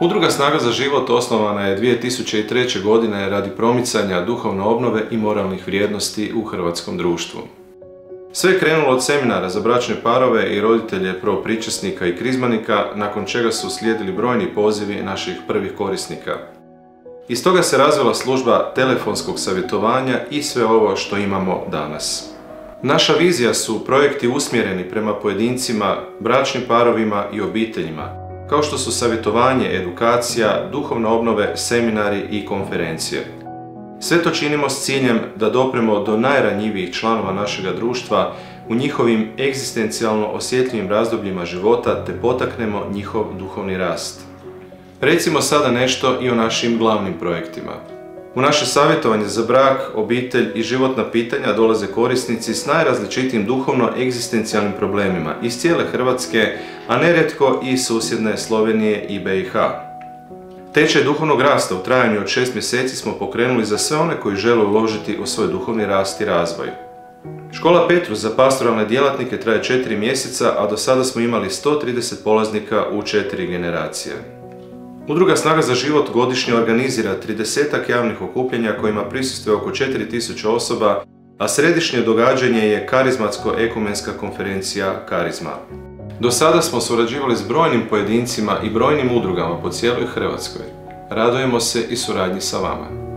Udruga Snaga za život osnovana je 2003. godine radi promicanja duhovne obnove i moralnih vrijednosti u hrvatskom društvu. Sve je krenulo od seminara za bračne parove i roditelje prvopričasnika i krizmanika, nakon čega su slijedili brojni pozivi naših prvih korisnika. Iz toga se razvila služba telefonskog savjetovanja i sve ovo što imamo danas. Naša vizija su projekti usmjereni prema pojedincima, bračnim parovima i obiteljima, kao što su savjetovanje, edukacija, duhovne obnove, seminari i konferencije. Sve to činimo s ciljem da dopremo do najranjivijih članova našega društva u njihovim egzistencijalno osjetljivim razdobljima života te potaknemo njihov duhovni rast. Recimo sada nešto i o našim glavnim projektima. U naše savjetovanje za brak, obitelj i životna pitanja dolaze korisnici s najrazličitijim duhovno egzistencijalnim problemima iz cijele Hrvatske, a nerijetko i susjedne Slovenije i BiH. Tečaj duhovnog rasta u trajanju od šest mjeseci smo pokrenuli za sve one koji žele uložiti u svoj duhovni rast i razvoj. Škola Petrus za pastoralne djelatnike traje četiri mjeseca, a do sada smo imali 130 polaznika u četiri generacije. Udruga Snaga za život godišnje organizira 30 javnih okupljenja kojima prisustuje oko 4000 osoba, a središnje događanje je Karizmatsko-ekumenska konferencija Karizma. Do sada smo surađivali s brojnim pojedincima i brojnim udrugama po cijeloj Hrvatskoj. Radujemo se i suradnji sa vama.